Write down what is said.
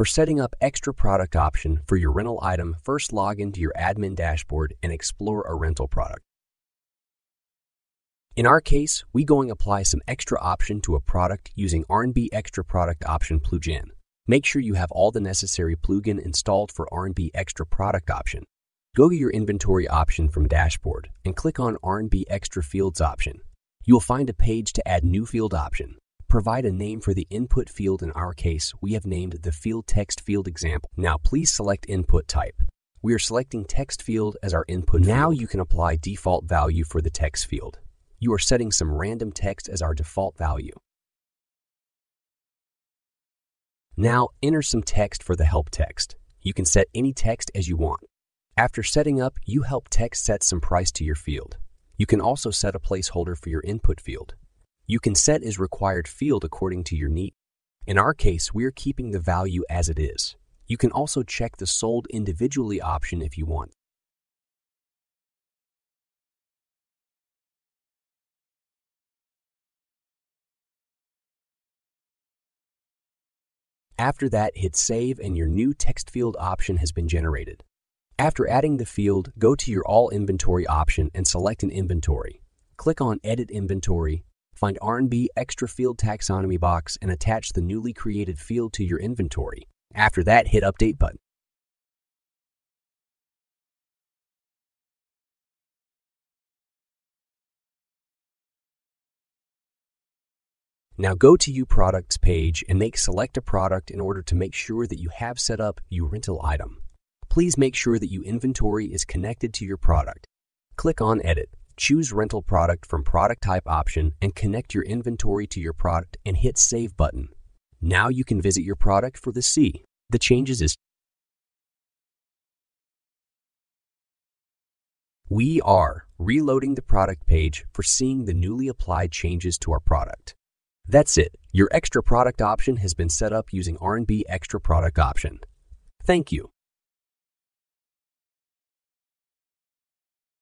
For setting up extra product option for your rental item, first log into your admin dashboard and explore a rental product. In our case, we going apply some extra option to a product using RNB Extra Product Option plugin. Make sure you have all the necessary plugin installed for RNB Extra Product Option. Go to your inventory option from dashboard and click on RNB Extra Fields option. You will find a page to add new field option. Provide a name for the input field. In our case, we have named the field text field example. Now please select input type. We are selecting text field as our input Now field. you can apply default value for the text field. You are setting some random text as our default value. Now enter some text for the help text. You can set any text as you want. After setting up, you help text set some price to your field. You can also set a placeholder for your input field. You can set as required field according to your need. In our case, we are keeping the value as it is. You can also check the sold individually option if you want. After that, hit Save and your new text field option has been generated. After adding the field, go to your All Inventory option and select an inventory. Click on Edit Inventory Find RNB Extra Field Taxonomy box and attach the newly created field to your inventory. After that, hit Update button. Now go to You Products page and make Select a Product in order to make sure that you have set up You Rental item. Please make sure that You Inventory is connected to your product. Click on Edit. Choose rental product from product type option and connect your inventory to your product and hit save button. Now you can visit your product for the see. The changes is We are reloading the product page for seeing the newly applied changes to our product. That's it. Your extra product option has been set up using RNB extra product option. Thank you.